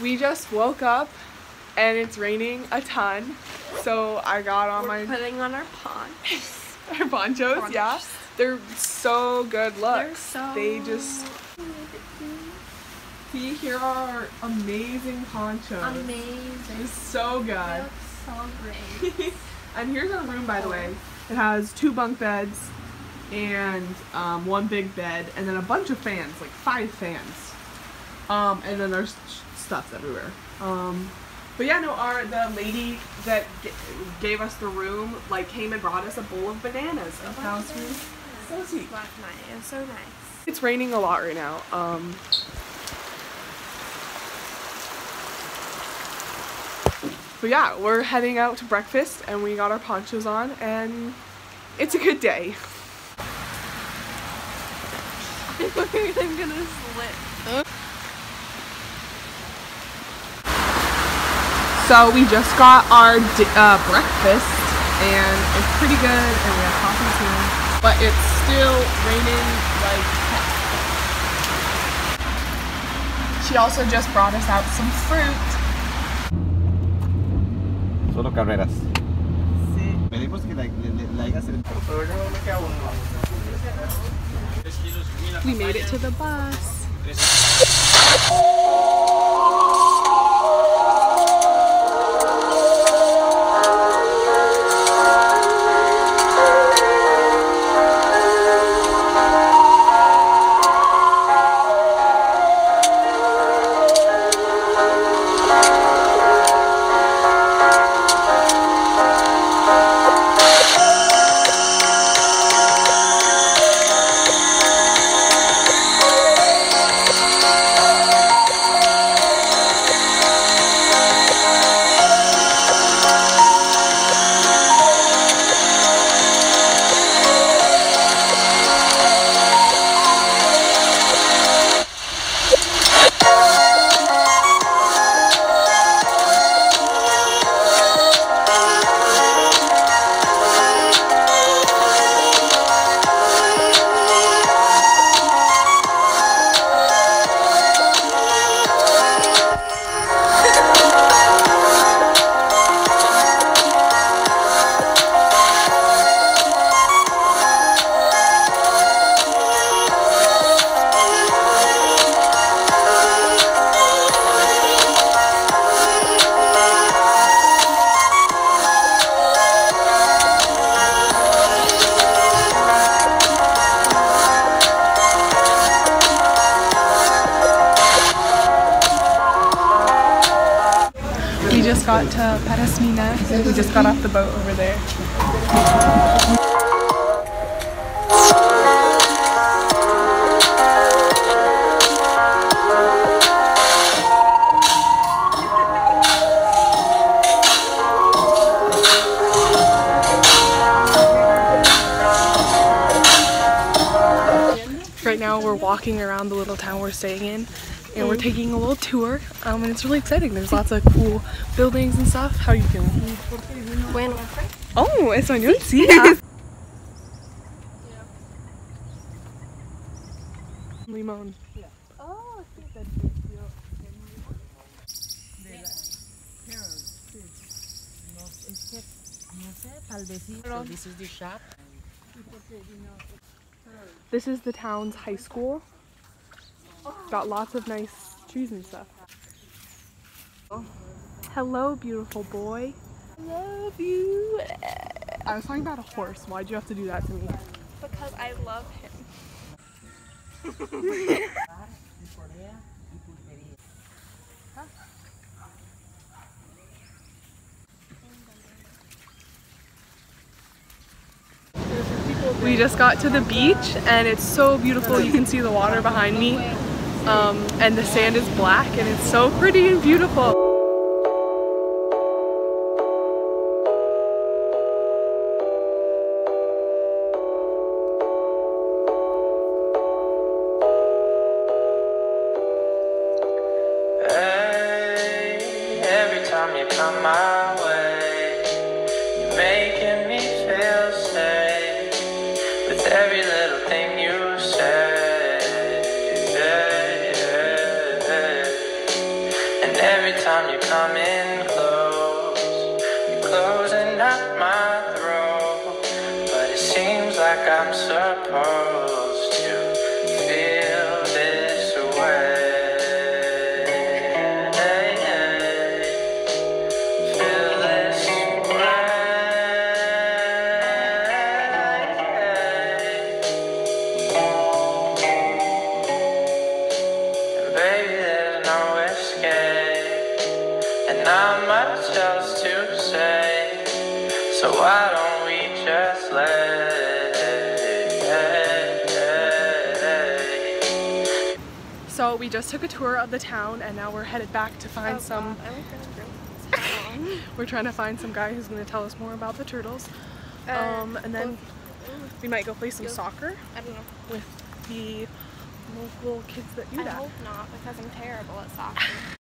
We just woke up and it's raining a ton. So I got on We're my putting on our ponchos. our ponchos, yeah. They're so good look. They're so. They just see here are our amazing ponchos. amazing. It's so good. so great. and here's our room, by the way. It has two bunk beds and um, one big bed, and then a bunch of fans, like five fans. Um, and then there's stuff everywhere. Um, but yeah, no, our the lady that g- gave us the room like came and brought us a bowl of bananas. And that was really so sweet. Last night. It was so nice. It's raining a lot right now. Um, but yeah, we're heading out to breakfast and we got our ponchos on and it's a good day. I'm gonna So we just got our di- uh, breakfast and it's pretty good and we have coffee too. But it's still raining like heck. She also just brought us out some fruit. Solo carreras. Pedimos que le, le- hagas el... We made it to the bus. Got to Parismina. We just got off the boat over there. Right now we're walking around the little town we're staying in and we're taking a little tour um, and it's really exciting. There's lots of cool buildings and stuff. How are you feeling? Bueno. Oh, español, sí. ah. Limón. So this is the shop. This is the town's high school. Got lots of nice trees and stuff. Hello, beautiful boy. I love you. I was talking about a horse. Why'd you have to do that to me? Because I love him. We just got to the beach and it's so beautiful. You can see the water behind me. Um, and the sand is black and it's so pretty and beautiful. Hey, every time you come my Every time you come in close, you're closing up my throat. But it seems like I'm supposed So why don't we just let? So we just took a tour of the town and now we're headed back to find Oh, some. God, I was gonna bring this along. We're trying to find some guy who's going to tell us more about the turtles. Uh, Um, and then we might go play some soccer I don't know. with the local kids that do I that. I hope not because I'm terrible at soccer.